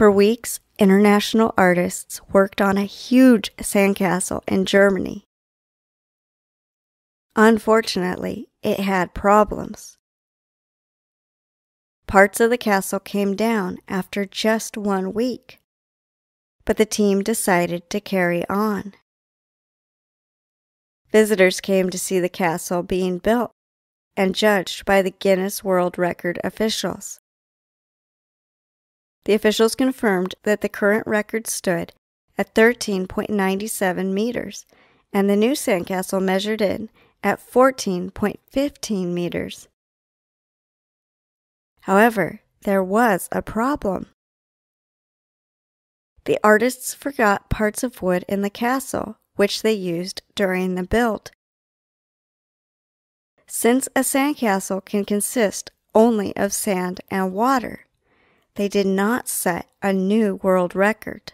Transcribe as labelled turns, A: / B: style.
A: For weeks, international artists worked on a huge sandcastle in Germany. Unfortunately, it had problems. Parts of the castle came down after just one week, but the team decided to carry on. Visitors came to see the castle being built and judged by the Guinness World Record officials. The officials confirmed that the current record stood at 13.97 meters, and the new sandcastle measured in at 14.15 meters. However, there was a problem. The artists forgot parts of wood in the castle, which they used during the build. Since a sandcastle can consist only of sand and water, they did not set a new world record.